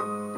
Bye.